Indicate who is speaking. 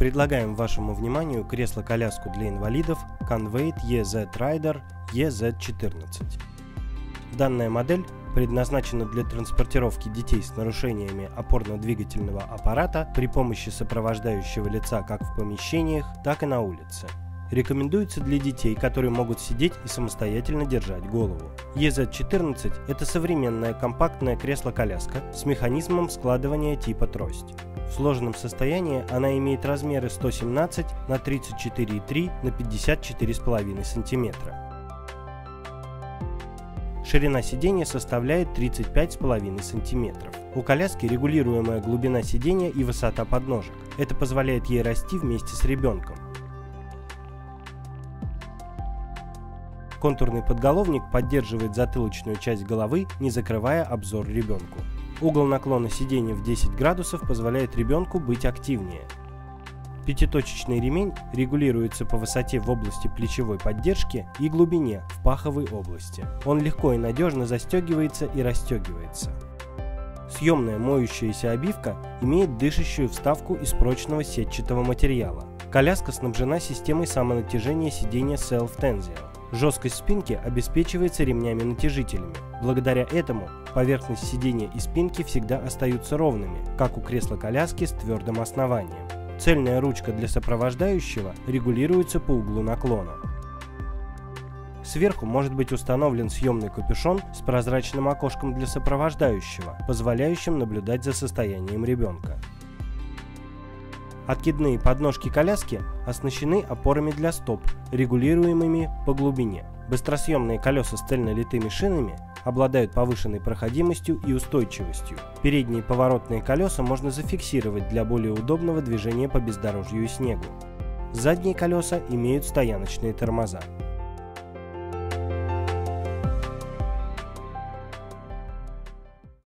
Speaker 1: Предлагаем вашему вниманию кресло-коляску для инвалидов Conveyed EZ Rider EZ14. Данная модель предназначена для транспортировки детей с нарушениями опорно-двигательного аппарата при помощи сопровождающего лица как в помещениях, так и на улице. Рекомендуется для детей, которые могут сидеть и самостоятельно держать голову. EZ14 – это современное компактное кресло-коляска с механизмом складывания типа трость. В сложенном состоянии она имеет размеры 117 на 34,3 на 54,5 см. Ширина сидения составляет 35,5 см. У коляски регулируемая глубина сидения и высота подножек. Это позволяет ей расти вместе с ребенком. Контурный подголовник поддерживает затылочную часть головы, не закрывая обзор ребенку. Угол наклона сидения в 10 градусов позволяет ребенку быть активнее. Пятиточечный ремень регулируется по высоте в области плечевой поддержки и глубине в паховой области. Он легко и надежно застегивается и расстегивается. Съемная моющаяся обивка имеет дышащую вставку из прочного сетчатого материала. Коляска снабжена системой самонатяжения сидения Self Tension. Жесткость спинки обеспечивается ремнями-натяжителями. Благодаря этому поверхность сидения и спинки всегда остаются ровными, как у кресла-коляски с твердым основанием. Цельная ручка для сопровождающего регулируется по углу наклона. Сверху может быть установлен съемный капюшон с прозрачным окошком для сопровождающего, позволяющим наблюдать за состоянием ребенка. Откидные подножки коляски оснащены опорами для стоп, регулируемыми по глубине. Быстросъемные колеса с цельнолитыми шинами обладают повышенной проходимостью и устойчивостью. Передние поворотные колеса можно зафиксировать для более удобного движения по бездорожью и снегу. Задние колеса имеют стояночные тормоза.